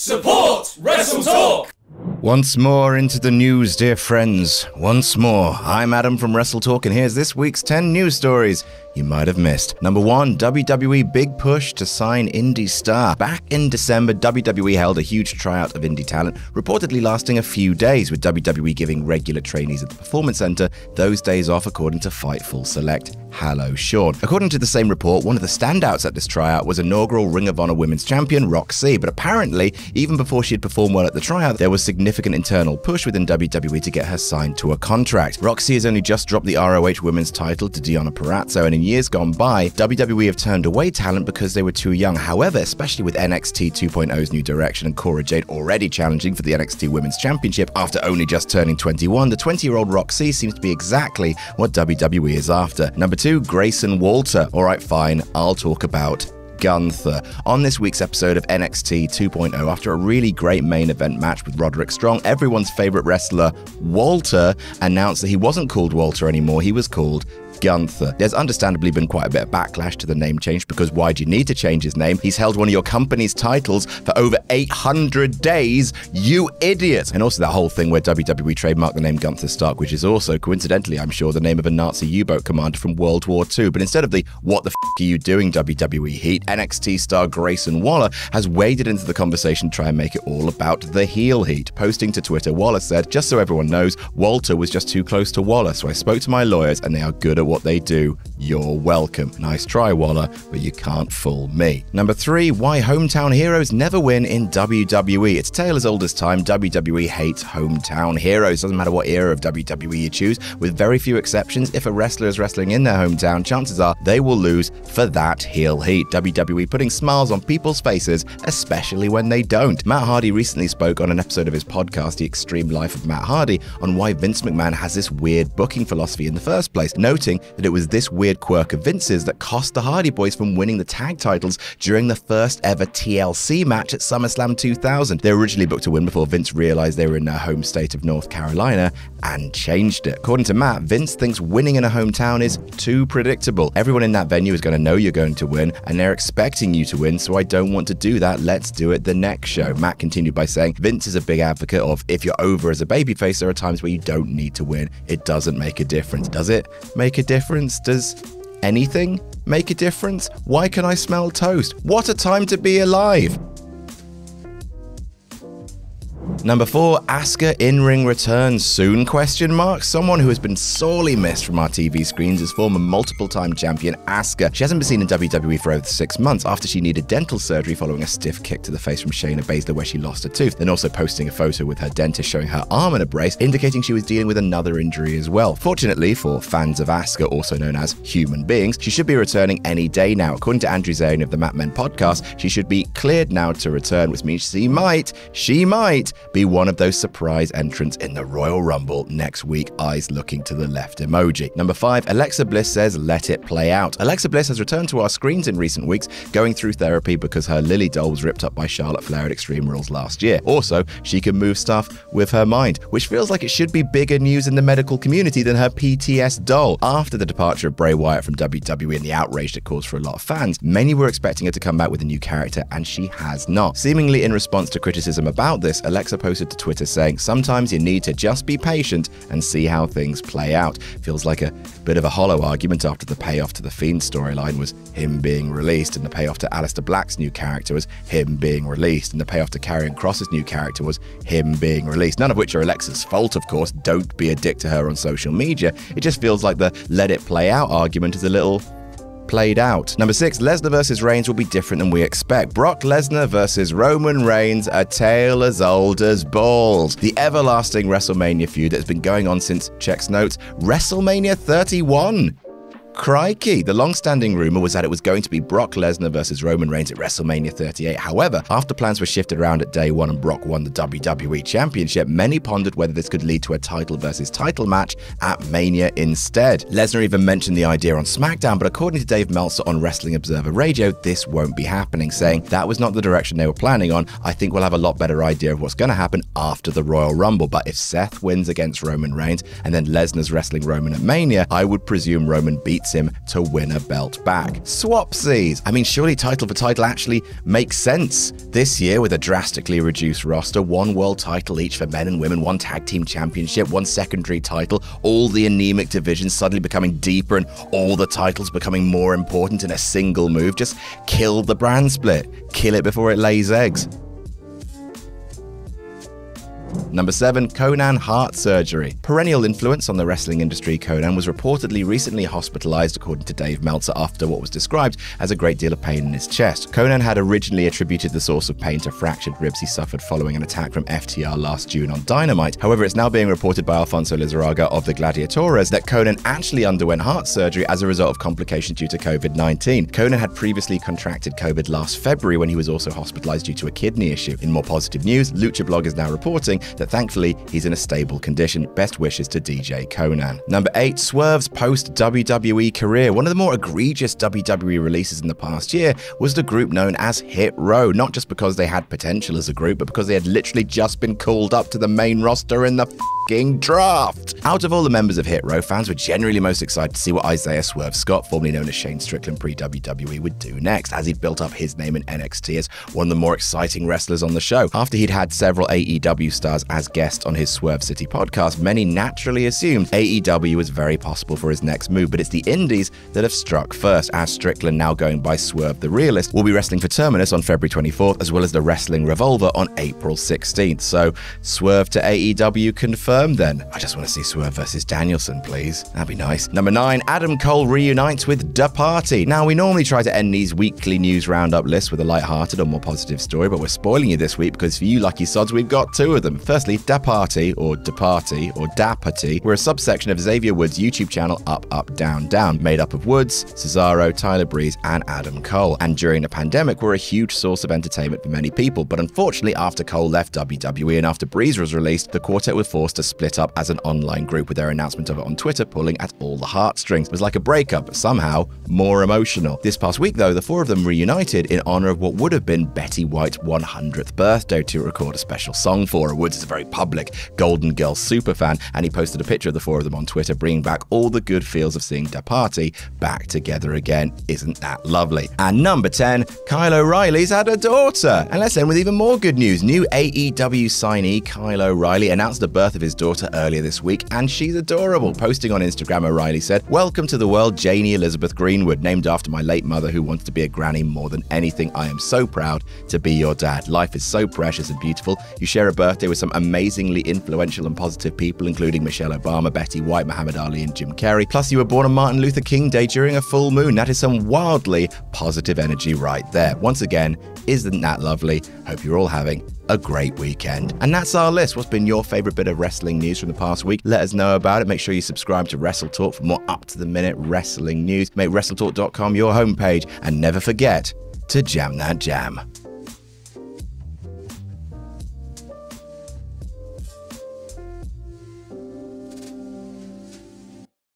Support Wrestle Talk! Once more into the news, dear friends. Once more, I'm Adam from Wrestle Talk, and here's this week's 10 news stories you might have missed. Number one, WWE big push to sign indie star. Back in December, WWE held a huge tryout of indie talent, reportedly lasting a few days, with WWE giving regular trainees at the Performance Center those days off, according to Fightful Select. Hello, Sean. According to the same report, one of the standouts at this tryout was inaugural Ring of Honor Women's Champion Rok-C, but apparently, even before she had performed well at the tryout, there was significant internal push within WWE to get her signed to a contract. Rok-C has only just dropped the ROH Women's title to Deonna Purrazzo, and in years gone by, WWE have turned away talent because they were too young. However, especially with NXT 2.0's new direction and Cora Jade already challenging for the NXT Women's Championship after only just turning 21, the 20 year old Rok-C seems to be exactly what WWE is after. Number two, Grayson Walter. All right, fine, I'll talk about Gunther. On this week's episode of NXT 2.0, after a really great main event match with Roderick Strong, everyone's favorite wrestler, Walter, announced that he wasn't called Walter anymore, he was called Gunther. There's understandably been quite a bit of backlash to the name change because why do you need to change his name? He's held one of your company's titles for over 800 days, you idiot! And also that whole thing where WWE trademarked the name Gunther Stark, which is also, coincidentally, I'm sure, the name of a Nazi U boat commander from World War II. But instead of the what the f are you doing WWE heat, NXT star Grayson Waller has waded into the conversation to try and make it all about the heel heat. Posting to Twitter, Waller said, just so everyone knows, Walter was just too close to Waller, so I spoke to my lawyers and they are good at what they do, you're welcome. Nice try, Waller, but you can't fool me. Number three, why hometown heroes never win in WWE. It's tale as old as time. WWE hates hometown heroes. Doesn't matter what era of WWE you choose, with very few exceptions. If a wrestler is wrestling in their hometown, chances are they will lose for that heel heat. WWE putting smiles on people's faces, especially when they don't. Matt Hardy recently spoke on an episode of his podcast, The Extreme Life of Matt Hardy, on why Vince McMahon has this weird booking philosophy in the first place, noting that it was this weird quirk of Vince's that cost the Hardy Boys from winning the tag titles during the first ever TLC match at SummerSlam 2000. They were originally booked to win before Vince realized they were in their home state of North Carolina and changed it. According to Matt, Vince thinks winning in a hometown is too predictable. Everyone in that venue is going to know you're going to win and they're expecting you to win, so I don't want to do that. Let's do it the next show. Matt continued by saying, Vince is a big advocate of if you're over as a babyface, there are times where you don't need to win. It doesn't make a difference. Does it make a difference? Does anything make a difference? Why can I smell toast? What a time to be alive! Number four, Asuka in-ring returns soon? Question mark. Someone who has been sorely missed from our TV screens is former multiple-time champion Asuka. She hasn't been seen in WWE for over six months after she needed dental surgery following a stiff kick to the face from Shayna Baszler where she lost a tooth. Then also posting a photo with her dentist showing her arm in a brace, indicating she was dealing with another injury as well. Fortunately for fans of Asuka, also known as human beings, she should be returning any day now. According to Andrew Zarian of the Mat Men podcast, she should be cleared now to return, which means she might, she might be one of those surprise entrants in the Royal Rumble next week, eyes looking to the left emoji. Number five, Alexa Bliss says, let it play out. Alexa Bliss has returned to our screens in recent weeks, going through therapy because her Lily doll was ripped up by Charlotte Flair at Extreme Rules last year. Also, she can move stuff with her mind, which feels like it should be bigger news in the medical community than her PTS doll. After the departure of Bray Wyatt from WWE and the outrage it caused for a lot of fans, many were expecting her to come back with a new character, and she has not. Seemingly in response to criticism about this, Alexa posted to Twitter saying, Sometimes you need to just be patient and see how things play out. Feels like a bit of a hollow argument after the payoff to the Fiend storyline was him being released, and the payoff to Aleister Black's new character was him being released, and the payoff to Karrion Cross's new character was him being released. None of which are Alexa's fault, of course. Don't be a dick to her on social media. It just feels like the let it play out argument is a little played out. Number six, Lesnar versus Reigns will be different than we expect. Brock Lesnar versus Roman Reigns, a tale as old as balls. The everlasting WrestleMania feud that has been going on since, checks notes, WrestleMania 31. Crikey! The long-standing rumor was that it was going to be Brock Lesnar versus Roman Reigns at WrestleMania 38. However, after plans were shifted around at day one and Brock won the WWE Championship, many pondered whether this could lead to a title versus title match at Mania instead. Lesnar even mentioned the idea on SmackDown, but according to Dave Meltzer on Wrestling Observer Radio, this won't be happening, saying that was not the direction they were planning on. I think we'll have a lot better idea of what's going to happen after the Royal Rumble. But if Seth wins against Roman Reigns and then Lesnar's wrestling Roman at Mania, I would presume Roman beats him to win a belt back. Swapsies! I mean, surely title for title actually makes sense. This year, with a drastically reduced roster, one world title each for men and women, one tag team championship, one secondary title, all the anemic divisions suddenly becoming deeper and all the titles becoming more important in a single move. Just kill the brand split. Kill it before it lays eggs. Number 7. Konnan Heart Surgery. Perennial influence on the wrestling industry, Konnan was reportedly recently hospitalized, according to Dave Meltzer, after what was described as a great deal of pain in his chest. Konnan had originally attributed the source of pain to fractured ribs he suffered following an attack from FTR last June on Dynamite. However, it's now being reported by Alfonso Lizarraga of the Gladiadores that Konnan actually underwent heart surgery as a result of complications due to COVID 19. Konnan had previously contracted COVID last February when he was also hospitalized due to a kidney issue. In more positive news, Lucha Blog is now reporting that thankfully he's in a stable condition. Best wishes to DJ Konnan. Number 8, Swerve's post WWE career. One of the more egregious WWE releases in the past year was the group known as Hit Row, not just because they had potential as a group, but because they had literally just been called up to the main roster in the draft. Out of all the members of Hit Row, fans were generally most excited to see what Isaiah Swerve Scott, formerly known as Shane Strickland pre WWE, would do next, as he'd built up his name in NXT as one of the more exciting wrestlers on the show. After he'd had several AEW stars as guests on his Swerve City podcast, many naturally assumed AEW was very possible for his next move, but it's the Indies that have struck first, as Strickland, now going by Swerve the Realist, will be wrestling for Terminus on February 24th, as well as the Wrestling Revolver on April 16th. So, Swerve to AEW confirmed then. I just want to see Swerve versus Danielson, please. That'd be nice. Number nine, Adam Cole reunites with Da Party. Now, we normally try to end these weekly news roundup lists with a light-hearted or more positive story, but we're spoiling you this week because for you lucky sods, we've got two of them. Firstly, Da Party, or Da Party, or Dapati, were a subsection of Xavier Woods' YouTube channel Up, Up, Down, Down, made up of Woods, Cesaro, Tyler Breeze, and Adam Cole. And during the pandemic, were a huge source of entertainment for many people. But unfortunately, after Cole left WWE and after Breeze was released, the quartet were forced to split up as an online group with their announcement of it on Twitter pulling at all the heartstrings. It was like a breakup, but somehow more emotional. This past week, though, the four of them reunited in honor of what would have been Betty White's 100th birthday to record a special song for her. Woods very public Golden Girl superfan, and he posted a picture of the four of them on Twitter, bringing back all the good feels of seeing Da Party back together again. Isn't that lovely? And number 10, Kyle O'Reilly's had a daughter. And let's end with even more good news. New AEW signee Kyle O'Reilly announced the birth of his daughter earlier this week, and she's adorable. Posting on Instagram, O'Reilly said, Welcome to the world, Janie Elizabeth Greenwood, named after my late mother who wanted to be a granny more than anything. I am so proud to be your dad. Life is so precious and beautiful. You share a birthday with some amazingly influential and positive people, including Michelle Obama, Betty White, Muhammad Ali, and Jim Carrey. Plus, you were born on Martin Luther King Day during a full moon. That is some wildly positive energy right there. Once again, isn't that lovely? Hope you're all having a great weekend. And that's our list. What's been your favorite bit of wrestling news from the past week? Let us know about it. Make sure you subscribe to Wrestle Talk for more up to the minute wrestling news. Make WrestleTalk.com your homepage and never forget to jam that jam.